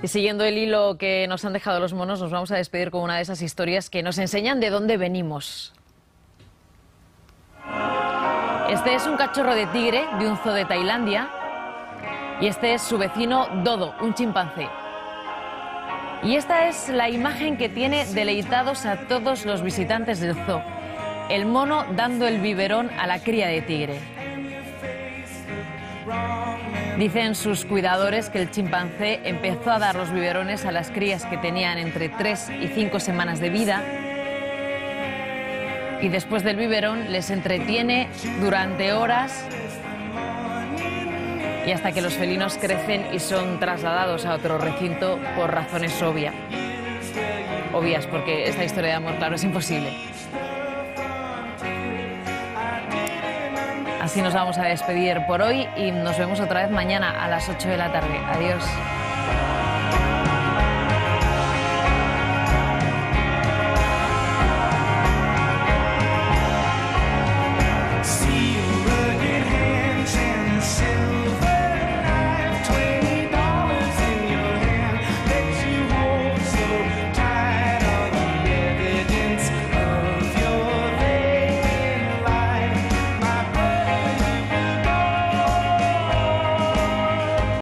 Y siguiendo el hilo que nos han dejado los monos, nos vamos a despedir con una de esas historias que nos enseñan de dónde venimos. Este es un cachorro de tigre de un zoo de Tailandia y este es su vecino Dodo, un chimpancé. Y esta es la imagen que tiene deleitados a todos los visitantes del zoo. El mono dando el biberón a la cría de tigre. Dicen sus cuidadores que el chimpancé empezó a dar los biberones a las crías que tenían entre 3 y 5 semanas de vida y después del biberón les entretiene durante horas y hasta que los felinos crecen y son trasladados a otro recinto por razones obvias. Obvias, porque esta historia de amor, claro, es imposible. Así nos vamos a despedir por hoy y nos vemos otra vez mañana a las 8 de la tarde. Adiós.